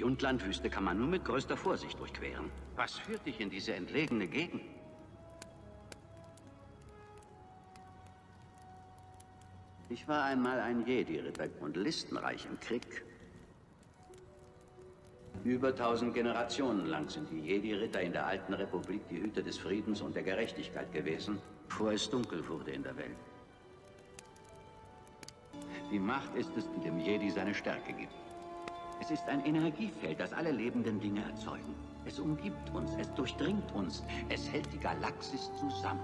Die Jundlandwüste kann man nur mit größter Vorsicht durchqueren. Was führt dich in diese entlegene Gegend? Ich war einmal ein Jedi-Ritter und listenreich im Krieg. Über tausend Generationen lang sind die Jedi-Ritter in der alten Republik die Hüter des Friedens und der Gerechtigkeit gewesen, bevor es dunkel wurde in der Welt. Die Macht ist es, die dem Jedi seine Stärke gibt. Es ist ein Energiefeld, das alle lebenden Dinge erzeugen. Es umgibt uns, es durchdringt uns, es hält die Galaxis zusammen.